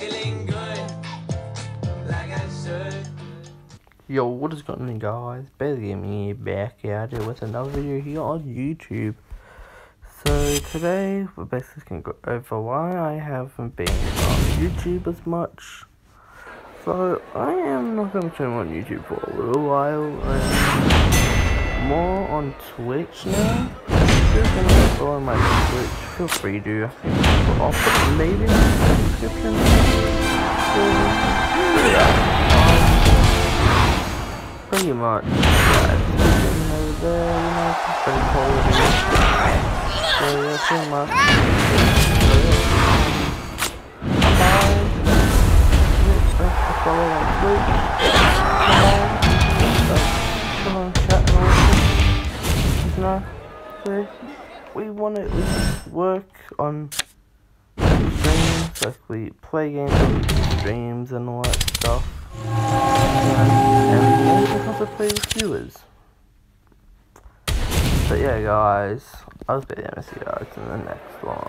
feeling good, like I should. Yo, what is going on guys? Gaming here back at it with another video here on YouTube. So today we're basically to go over why I haven't been on YouTube as much. So I am not going to be on YouTube for a little while and more on Twitch now. If you're to follow my Twitch, feel free to. I think You know, much. We want to work on streams, like we play games streams and all that stuff. Also play with viewers. But yeah guys, I'll be see you guys in the next one.